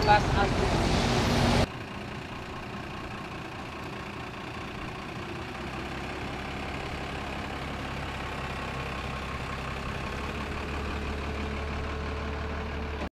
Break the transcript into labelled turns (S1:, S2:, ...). S1: हमारे पास